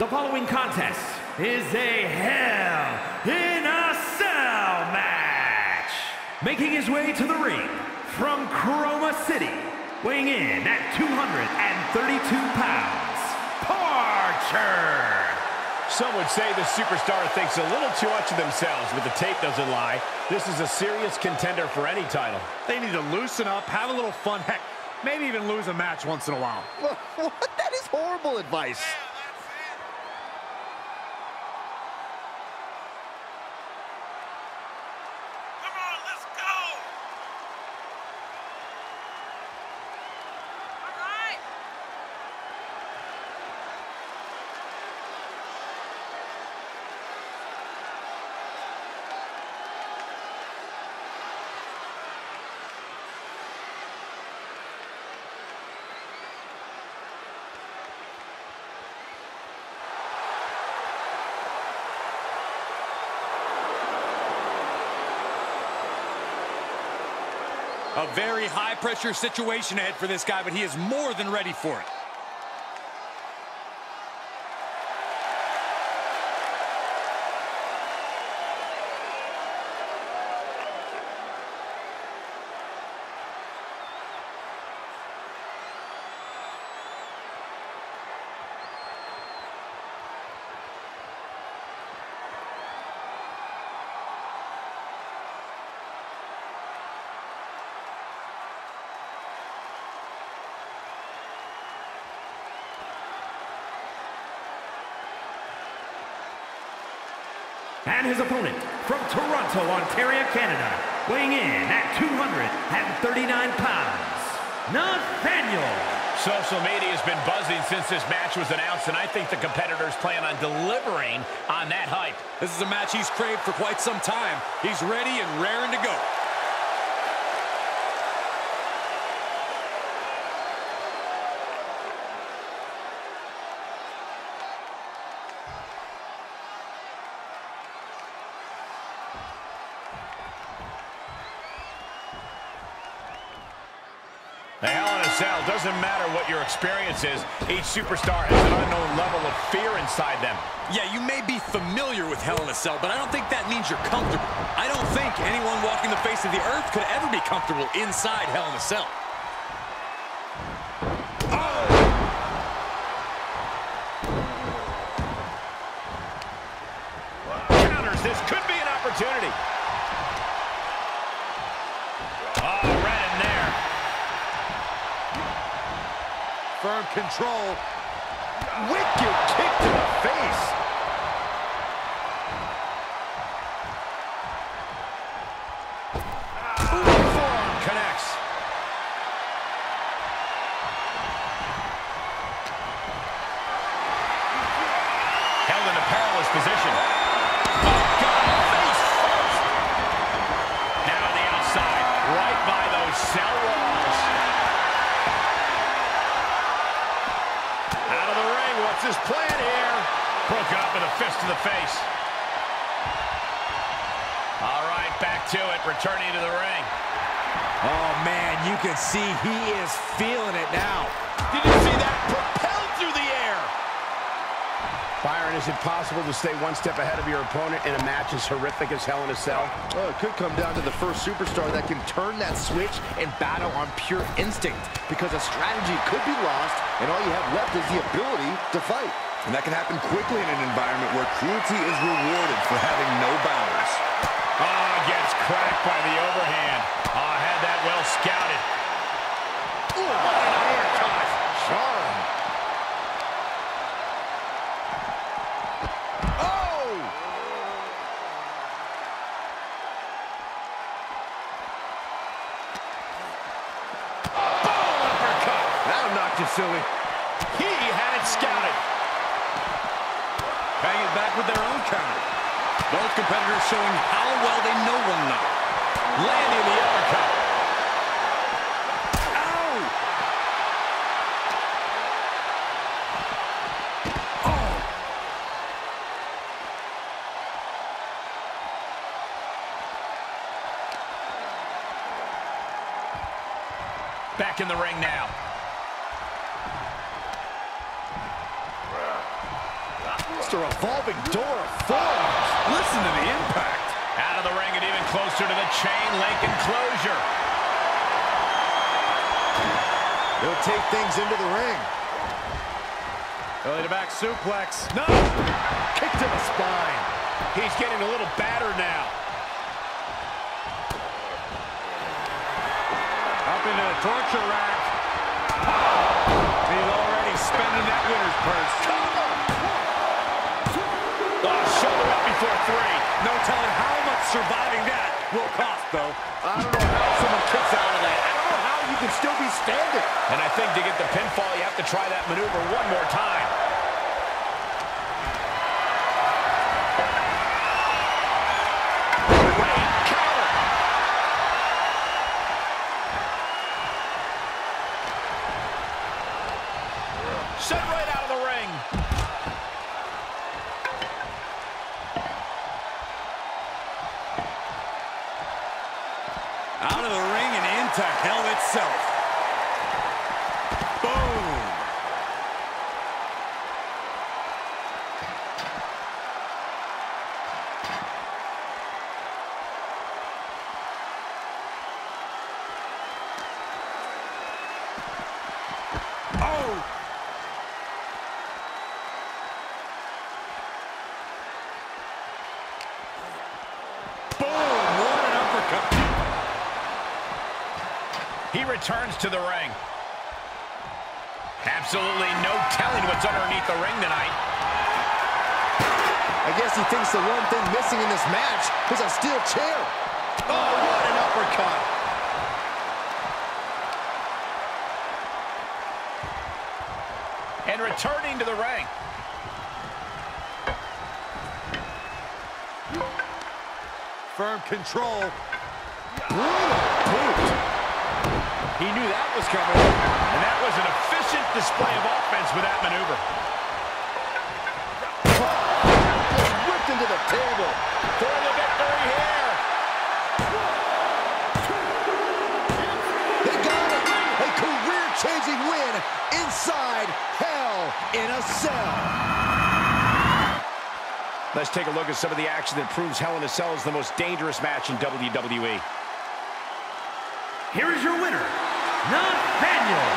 The following contest is a Hell in a Cell match. Making his way to the ring from Chroma City, weighing in at 232 pounds, Parcher. Some would say the superstar thinks a little too much of themselves, but the tape doesn't lie. This is a serious contender for any title. They need to loosen up, have a little fun, heck, maybe even lose a match once in a while. What? That is horrible advice. Come on, let's go! All right. A very high-pressure situation ahead for this guy, but he is more than ready for it. And his opponent from Toronto, Ontario, Canada, weighing in at 239 pounds, Nathaniel. Social media has been buzzing since this match was announced, and I think the competitors plan on delivering on that hype. This is a match he's craved for quite some time. He's ready and raring to go. Hell in a Cell doesn't matter what your experience is. Each superstar has an unknown level of fear inside them. Yeah, you may be familiar with Hell in a Cell, but I don't think that means you're comfortable. I don't think anyone walking the face of the earth could ever be comfortable inside Hell in a Cell. Oh! Counters, this could be an opportunity. Firm control. Wicked kick to the face. His plan here? Broken up with a fist to the face. All right, back to it, returning to the ring. Oh, man, you can see he is feeling it now. Did you see that? Propelled through the air. Byron, is it possible to stay one step ahead of your opponent in a match as horrific as Hell in a Cell? Oh, it could come down to the first superstar that can turn that switch and battle on pure instinct because a strategy could be lost and all you have left is the ability to fight. And that can happen quickly in an environment where cruelty is rewarded for having no bounds. Oh, gets cracked by the overhand. Oh, had that well scouted. Ooh, Silly. He had it scouted. Bang it back with their own counter. Both competitors showing how well they know one another. Landing the uppercut. Ow! Oh! Back in the ring now. Just a revolving door of forms. Listen to the impact. Out of the ring and even closer to the chain link enclosure. He'll take things into the ring. Belly to back suplex. No! Kick to the spine. He's getting a little battered now. Up into the torture rack. He's already spending that winner's purse. Oh, shoulder up before three. No telling how much surviving that will cost, though. I don't know how someone kicks out of that. I don't know how you can still be standing. And I think to get the pinfall, you have to try that maneuver one more time. Sent right into hell itself. Boom. Oh! Boom! What an uppercut. He returns to the ring. Absolutely no telling what's underneath the ring tonight. I guess he thinks the one thing missing in this match is a steel chair. Oh, what an uppercut. And returning to the ring. Firm control. He knew that was coming. And that was an efficient display of offense with that maneuver. Just whipped into the table. For the victory here. They got it. A career-changing win inside Hell in a Cell. Let's take a look at some of the action that proves Hell in a Cell is the most dangerous match in WWE. Here is your winner, Nathaniel.